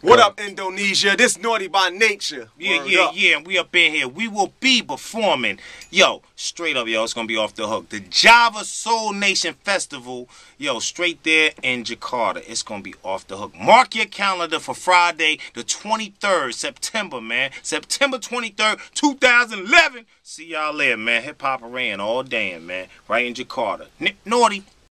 What up, Indonesia? This naughty by nature. Yeah, Word yeah, up. yeah. We up in here. We will be performing. Yo, straight up, yo. It's gonna be off the hook. The Java Soul Nation Festival. Yo, straight there in Jakarta. It's gonna be off the hook. Mark your calendar for Friday, the 23rd, September, man. September 23rd, 2011. See y'all there, man. Hip hop ran all damn, man. Right in Jakarta. N- naughty.